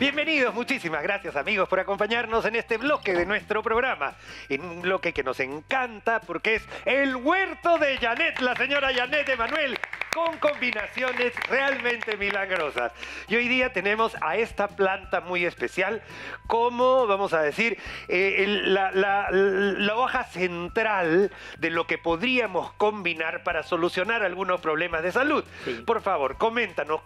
Bienvenidos, muchísimas gracias amigos por acompañarnos en este bloque de nuestro programa. En un bloque que nos encanta porque es el huerto de Janet, la señora Janet Emanuel, con combinaciones realmente milagrosas. Y hoy día tenemos a esta planta muy especial como, vamos a decir, eh, el- la, la- la hoja central de lo que podríamos combinar para solucionar algunos problemas de salud. Sí. Por favor, coméntanos.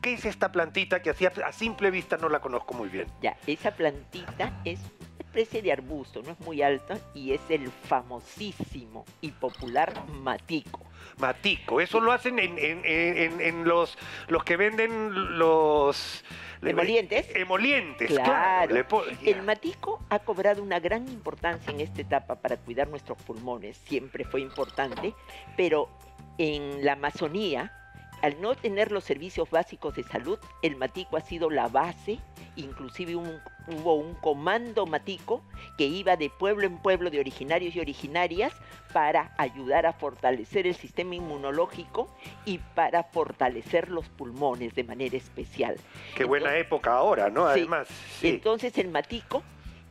¿Qué es esta plantita que así a simple vista no la conozco muy bien? Ya, esa plantita es una especie de arbusto, no es muy alto y es el famosísimo y popular matico. Matico, eso lo hacen en, en- en- en los, los que venden los... ¿Emolientes? Emolientes, claro. Claro. El matico ha cobrado una gran importancia en esta etapa para cuidar nuestros pulmones, siempre fue importante, pero en la Amazonía, al no tener los servicios básicos de salud, el matico ha sido la base, inclusive un- hubo un comando matico que iba de pueblo en pueblo de originarios y originarias para ayudar a fortalecer el sistema inmunológico y para fortalecer los pulmones de manera especial. Qué buena época ahora, ¿no? Sí. Además, sí. Entonces el matico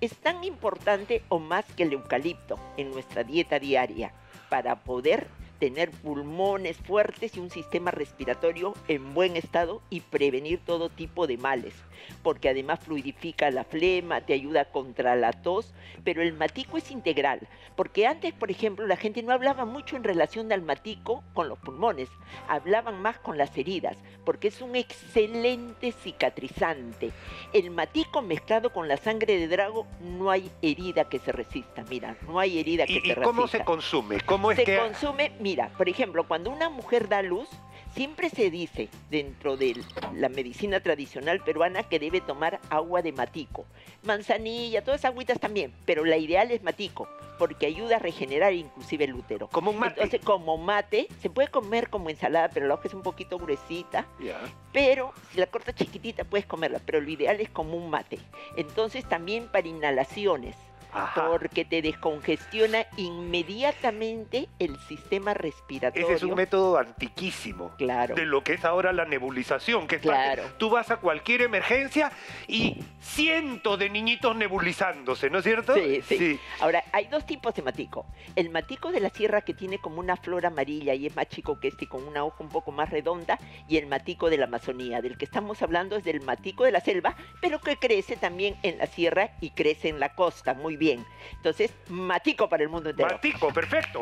es tan importante o más que el eucalipto en nuestra dieta diaria para poder tener pulmones fuertes y un sistema respiratorio en buen estado y prevenir todo tipo de males, porque además fluidifica la flema, te ayuda contra la tos, pero el matico es integral, porque antes, por ejemplo, la gente no hablaba mucho en relación al matico con los pulmones, hablaban más con las heridas, porque es un excelente cicatrizante. El matico mezclado con la sangre de drago, no hay herida que se resista, mira, no hay herida que ¿Y, se y resista. cómo se consume? ¿Cómo es se que...? consume, mira, por ejemplo, cuando una mujer da luz, siempre se dice dentro de la medicina tradicional peruana que debe tomar agua de matico, manzanilla, todas agüitas también, pero la ideal es matico, porque ayuda a regenerar inclusive el útero. Como un mate. Entonces, como mate, se puede comer como ensalada, pero la hoja es un poquito gruesita, Ya. pero si la cortas chiquitita puedes comerla, pero lo ideal es como un mate. Entonces, también para inhalaciones, Ajá. porque te descongestiona inmediatamente el sistema respiratorio. Ese es un método antiquísimo. Claro. De lo que es ahora la nebulización, que es Claro. parte- tú vas a cualquier emergencia y cientos de niñitos nebulizándose, ¿no es cierto? Sí, sí. Ahora, hay dos tipos de matico. El matico de la sierra que tiene como una flor amarilla y es más chico que este, con una hoja un poco más redonda, y el matico de la Amazonía. Del que estamos hablando es del matico de la selva, pero que crece también en la sierra y crece en la costa. Muy bien. Entonces, matico para el mundo entero. Matico, perfecto.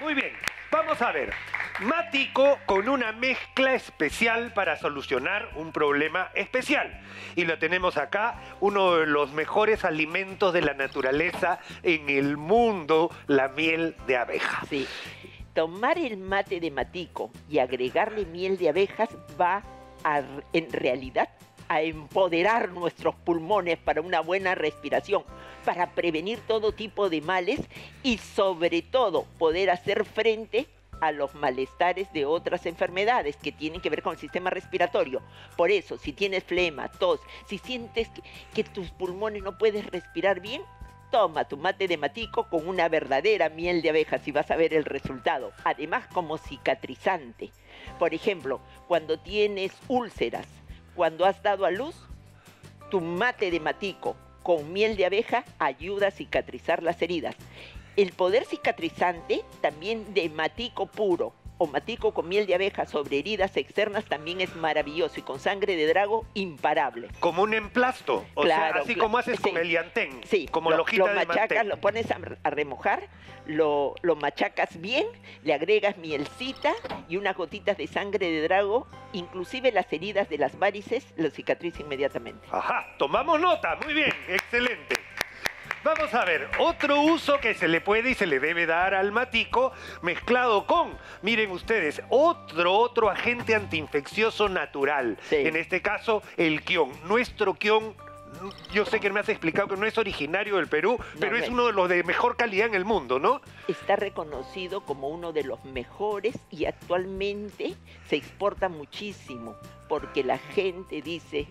Muy bien, vamos a ver. Matico con una mezcla especial para solucionar un problema especial. Y lo tenemos acá, uno de los mejores alimentos de la naturaleza en el mundo, la miel de abeja. Sí. Tomar el mate de matico y agregarle miel de abejas va a, en realidad empoderar nuestros pulmones para una buena respiración, para prevenir todo tipo de males y sobre todo poder hacer frente a los malestares de otras enfermedades que tienen que ver con el sistema respiratorio. Por eso, si tienes flema, tos, si sientes que, que tus pulmones no puedes respirar bien, toma tu mate de matico con una verdadera miel de abejas y vas a ver el resultado. Además, como cicatrizante. Por ejemplo, cuando tienes úlceras, cuando has dado a luz, tu mate de matico con miel de abeja ayuda a cicatrizar las heridas. El poder cicatrizante también de matico puro o matico con miel de abeja sobre heridas externas también es maravilloso y con sangre de drago imparable. Como un emplasto, o Claro, sea, así como haces con el llantén, Sí, como lo, lo de machacas, mantén. lo pones a, a remojar, lo, lo machacas bien, le agregas mielcita y unas gotitas de sangre de drago, inclusive las heridas de las varices lo cicatriza inmediatamente. Ajá, tomamos nota, muy bien, excelente. Vamos a ver, otro uso que se le puede y se le debe dar al matico mezclado con, miren ustedes, otro, otro agente antiinfeccioso natural. Sí. En este caso, el quión. Nuestro quión, yo sé que me has explicado que no es originario del Perú, pero no es es. uno de los de mejor calidad en el mundo, ¿no? Está reconocido como uno de los mejores y actualmente se exporta muchísimo porque la gente dice,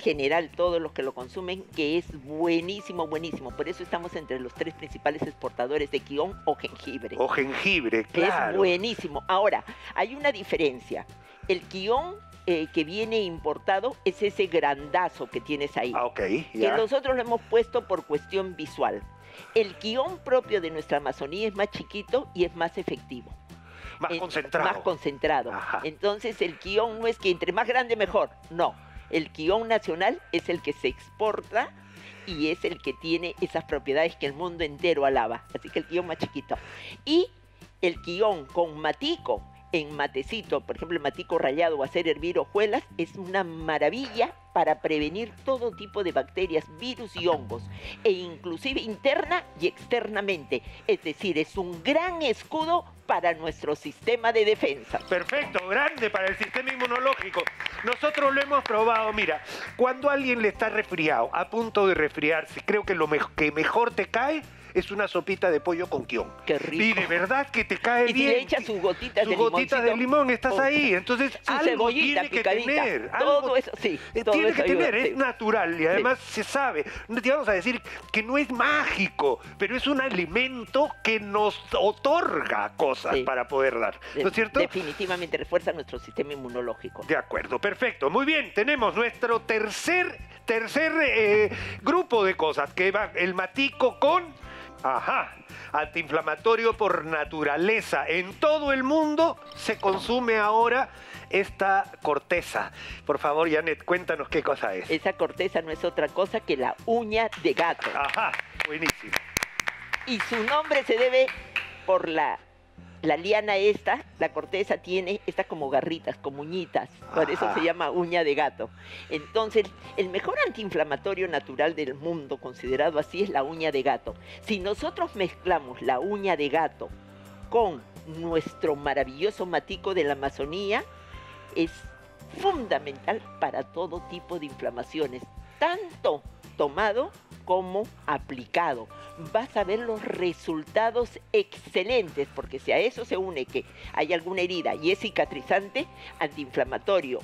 general todos los que lo consumen, que es buenísimo, buenísimo. Por eso estamos entre los tres principales exportadores de quión o jengibre. O jengibre, Es claro. buenísimo. Ahora, hay una diferencia. El quión eh, que viene importado es ese grandazo que tienes ahí. Ah, ok, que nosotros lo hemos puesto por cuestión visual. El quión propio de nuestra Amazonía es más chiquito y es más efectivo. Más Eh, concentrado. Más concentrado. Ajá. Entonces el quión no es que entre más grande mejor, no. El quión nacional es el que se exporta y es el que tiene esas propiedades que el mundo entero alaba. Así que el quión más chiquito. Y el quión con matico en matecito, por ejemplo el matico rallado o hacer hervir hojuelas, es una maravilla para prevenir todo tipo de bacterias, virus y hongos, e inclusive interna y externamente. Es decir, es un gran escudo para nuestro sistema de defensa. Perfecto, grande para el sistema inmunológico. Nosotros lo hemos probado. Mira, cuando alguien le está resfriado, a punto de resfriarse, creo que lo que mejor te cae es una sopita de pollo con quión. Qué rico. Y de verdad que te cae Y bien. le echas sus gotitas sus de gotitas de limón, estás oh, ahí. Entonces, algo tiene que tener. todo eso, sí. eh, todo tiene eso que ayuda, tener, sí. es natural y además se sabe. No te vamos a decir que no es mágico, pero es un alimento que nos otorga cosas Sí. para poder dar. ¿No es cierto? Definitivamente refuerza nuestro sistema inmunológico. De acuerdo, perfecto. Muy bien, tenemos nuestro tercer, tercer eh, grupo de cosas, que va el matico con, ajá, antiinflamatorio por naturaleza. En todo el mundo se consume ahora esta corteza. Por favor, Janet, cuéntanos qué cosa es. Esa corteza no es otra cosa que la uña de gato. Ajá, buenísimo. Y su nombre se debe por la, la liana esta, la corteza tiene estas como garritas, como uñitas. Por eso se llama uña de gato. Entonces, el mejor antiinflamatorio natural del mundo, considerado así, es la uña de gato. Si nosotros mezclamos la uña de gato con nuestro maravilloso matico de la Amazonía, es fundamental para todo tipo de inflamaciones, tanto tomado como aplicado. Vas a ver los resultados excelentes, porque si a eso se une que hay alguna herida y es cicatrizante, antiinflamatorio,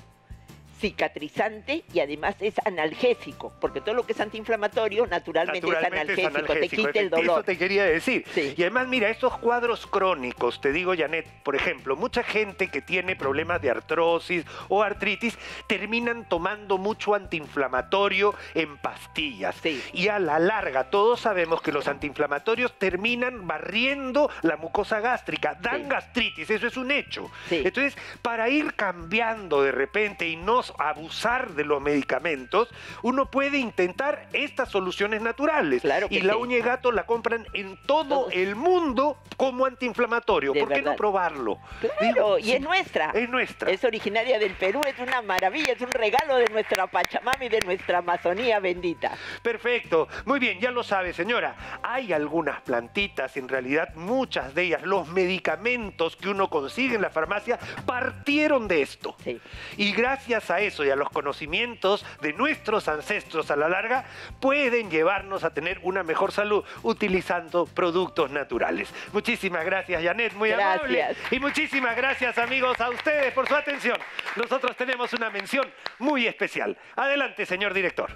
cicatrizante y además es analgésico, porque todo lo que es antiinflamatorio naturalmente, Naturalmente es analgésico, te quita el Eso dolor. te quería decir. Sí. Y además, mira, estos cuadros crónicos, te digo, Janet, por ejemplo, mucha gente que tiene problemas de artrosis o artritis terminan tomando mucho antiinflamatorio en pastillas. Sí. Y a la larga, todos sabemos que los antiinflamatorios terminan barriendo la mucosa gástrica, dan Sí. gastritis, eso es un hecho. Entonces, para ir cambiando de repente y no abusar de los medicamentos, uno puede intentar estas soluciones naturales. Claro que y la sí. uña de gato la compran en todo el mundo como antiinflamatorio. De ¿Por qué no probarlo? Claro, y sí, es nuestra. Es nuestra. Es originaria del Perú, es una maravilla, es un regalo de nuestra Pachamama y de nuestra Amazonía bendita. Perfecto. Muy bien, ya lo sabe, señora. Hay algunas plantitas, en realidad muchas de ellas, los medicamentos que uno consigue en la farmacia, partieron de esto. Sí. Y gracias a eso y a los conocimientos de nuestros ancestros a la larga, pueden llevarnos a tener una mejor salud utilizando productos naturales. Muchísimas gracias, Janet, muy amable. Gracias. Y muchísimas gracias, amigos, a ustedes por su atención. Nosotros tenemos una mención muy especial. Adelante, señor director.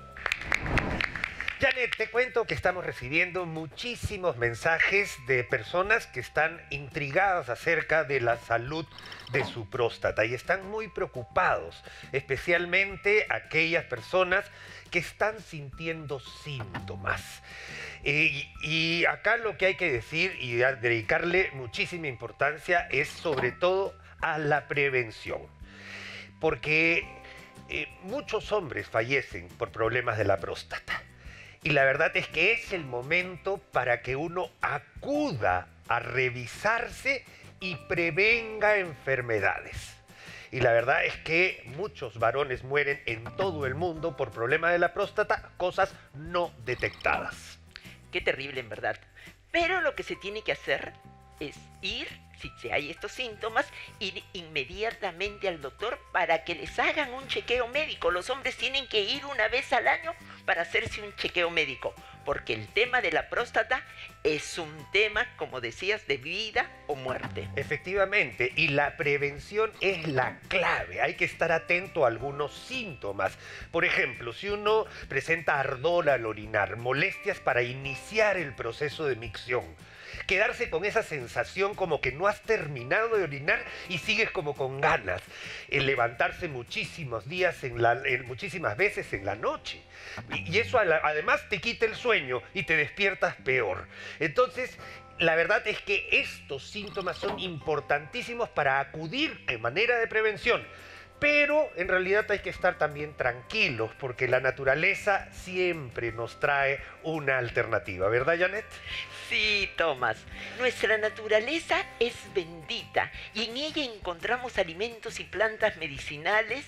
Janet, te cuento que estamos recibiendo muchísimos mensajes de personas que están intrigadas acerca de la salud de su próstata y están muy preocupados, especialmente aquellas personas que están sintiendo síntomas. Eh, y, acá lo que hay que decir y dedicarle muchísima importancia es sobre todo a la prevención porque eh, muchos hombres fallecen por problemas de la próstata. Y la verdad es que es el momento para que uno acuda a revisarse y prevenga enfermedades. Y la verdad es que muchos varones mueren en todo el mundo por problemas de la próstata, cosas no detectadas. Qué terrible en verdad. Pero lo que se tiene que hacer es ir, si hay estos síntomas, ir inmediatamente al doctor para que les hagan un chequeo médico. Los hombres tienen que ir una vez al año para hacerse un chequeo médico, porque el tema de la próstata es un tema, como decías, de vida o muerte. Efectivamente, y la prevención es la clave. Hay que estar atento a algunos síntomas. Por ejemplo, si uno presenta ardor al orinar, molestias para iniciar el proceso de micción, quedarse con esa sensación como que no has terminado de orinar y sigues como con ganas. El levantarse muchísimos días, en la, muchísimas veces en la noche. Y, eso además te quita el sueño y te despiertas peor. Entonces, la verdad es que estos síntomas son importantísimos para acudir en manera de prevención. Pero en realidad hay que estar también tranquilos porque la naturaleza siempre nos trae una alternativa, ¿verdad Janet? Sí, Tomás. Nuestra naturaleza es bendita y en ella encontramos alimentos y plantas medicinales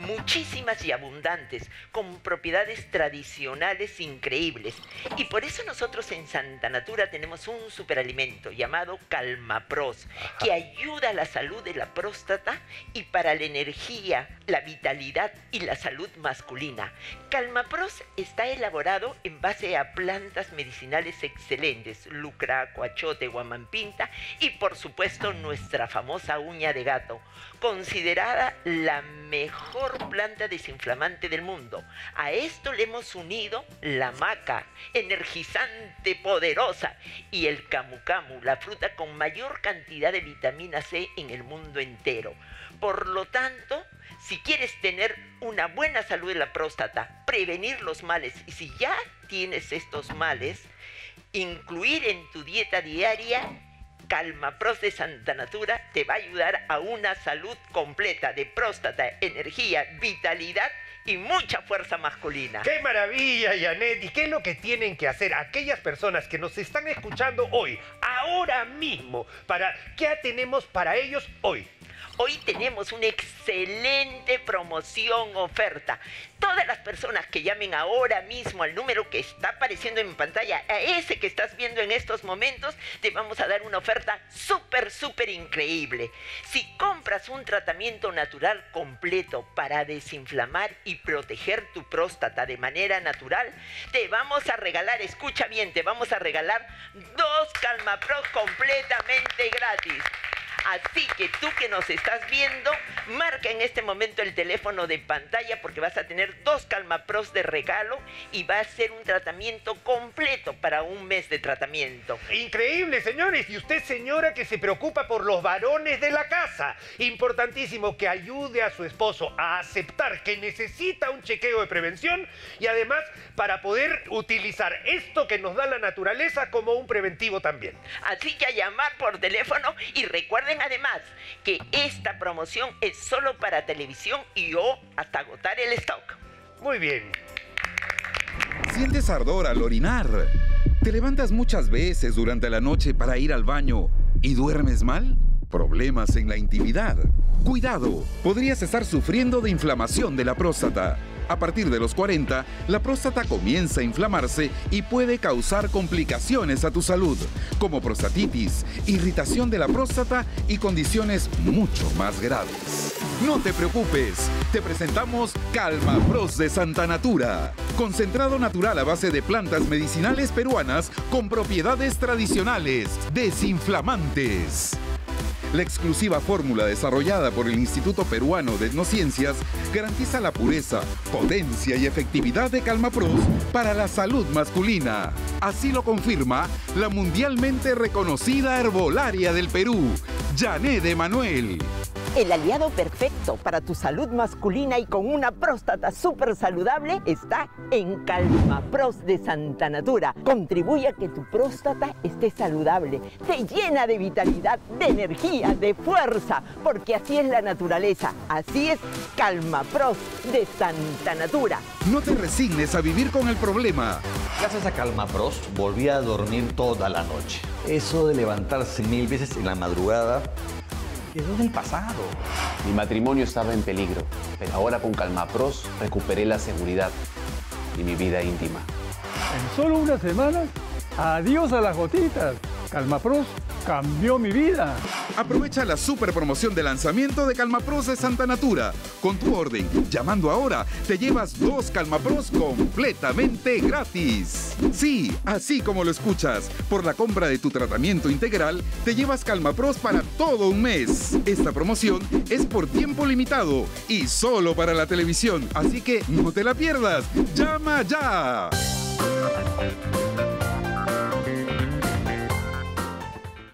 muchísimas y abundantes, con propiedades tradicionales increíbles. Y por eso nosotros en Santa Natura tenemos un superalimento llamado Calmapros, que ayuda a la salud de la próstata y para la energía, la vitalidad y la salud masculina. Calmapros está elaborado en base a plantas medicinales excelentes, lucra, cuachote, guamampinta y por supuesto nuestra famosa uña de gato, considerada la mejor planta desinflamante del mundo. A esto le hemos unido la maca, energizante, poderosa, y el camu camu, la fruta con mayor cantidad de vitamina C en el mundo entero. Por lo tanto, si quieres tener una buena salud de la próstata, prevenir los males, y si ya tienes estos males, incluir en tu dieta diaria Calmapros de Santa Natura te va a ayudar a una salud completa de próstata, energía, vitalidad y mucha fuerza masculina. ¡Qué maravilla, Janet! ¿Y qué es lo que tienen que hacer aquellas personas que nos están escuchando hoy, ahora mismo? Para, ¿Qué tenemos para ellos hoy? Hoy tenemos una excelente promoción oferta. Todas las personas que llamen ahora mismo al número que está apareciendo en pantalla, a ese que estás viendo en estos momentos, te vamos a dar una oferta súper, súper increíble. Si compras un tratamiento natural completo para desinflamar y proteger tu próstata de manera natural, te vamos a regalar, escucha bien, te vamos a regalar dos Calmapros completamente gratis. Así que tú que nos estás viendo, marca en este momento el teléfono de pantalla porque vas a tener dos Calmapros de regalo y va a ser un tratamiento completo para un mes de tratamiento. Increíble, señores. Y usted, señora, que se preocupa por los varones de la casa. Importantísimo que ayude a su esposo a aceptar que necesita un chequeo de prevención y además para poder utilizar esto que nos da la naturaleza como un preventivo también. Así que a llamar por teléfono y recuerden además que esta promoción es solo para televisión y o hasta agotar el stock. Muy bien. ¿Sientes ardor al orinar? ¿Te levantas muchas veces durante la noche para ir al baño y duermes mal? ¿Problemas en la intimidad? Cuidado, podrías estar sufriendo de inflamación de la próstata. A partir de los 40, la próstata comienza a inflamarse y puede causar complicaciones a tu salud, como prostatitis, irritación de la próstata y condiciones mucho más graves. No te preocupes, te presentamos Calma Pros de Santa Natura, concentrado natural a base de plantas medicinales peruanas con propiedades tradicionales, desinflamantes. La exclusiva fórmula desarrollada por el Instituto Peruano de Etnociencias garantiza la pureza, potencia y efectividad de Calmapros para la salud masculina. Así lo confirma la mundialmente reconocida herbolaria del Perú, Janet de Manuel. El aliado perfecto para tu salud masculina y con una próstata súper saludable está en Calma Pros de Santa Natura. Contribuye a que tu próstata esté saludable, te llena de vitalidad, de energía, de fuerza, porque así es la naturaleza. Así es Calma Pros de Santa Natura. No te resignes a vivir con el problema. Gracias a Calma Pros volví a dormir toda la noche. Eso de levantarse mil veces en la madrugada quedó del pasado. Mi matrimonio estaba en peligro, pero ahora con Calmapros recuperé la seguridad y mi vida íntima. En solo unas semanas, adiós a las gotitas. Calmapros cambió mi vida. Aprovecha la super promoción de lanzamiento de Calmapros de Santa Natura. Con tu orden, llamando ahora, te llevas dos Calmapros completamente gratis. Sí, así como lo escuchas. Por la compra de tu tratamiento integral, te llevas Calmapros para todo un mes. Esta promoción es por tiempo limitado y solo para la televisión, así que no te la pierdas. ¡Llama ya!